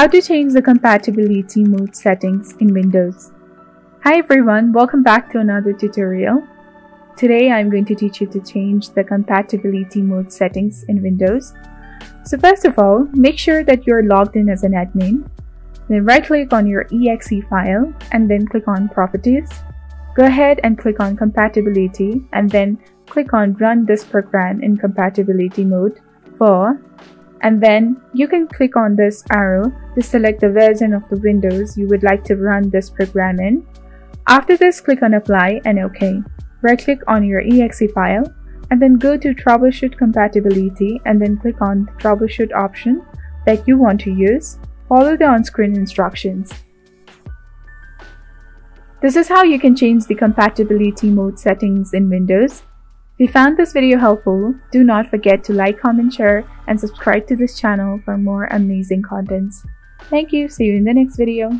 How to change the compatibility mode settings in Windows. Hi everyone, welcome back to another tutorial. Today I'm going to teach you to change the compatibility mode settings in Windows. So first of all, make sure that you're logged in as an admin. Then right click on your exe file and then click on properties. Go ahead and click on compatibility and then click on run this program in compatibility mode for and then you can click on this arrow to select the version of the Windows you would like to run this program in. After this, click on Apply and OK. Right click on your exe file and then go to Troubleshoot Compatibility and then click on the Troubleshoot option that you want to use. Follow the on-screen instructions. This is how you can change the compatibility mode settings in Windows. If you found this video helpful, do not forget to like, comment, share, and subscribe to this channel for more amazing contents. Thank you, see you in the next video.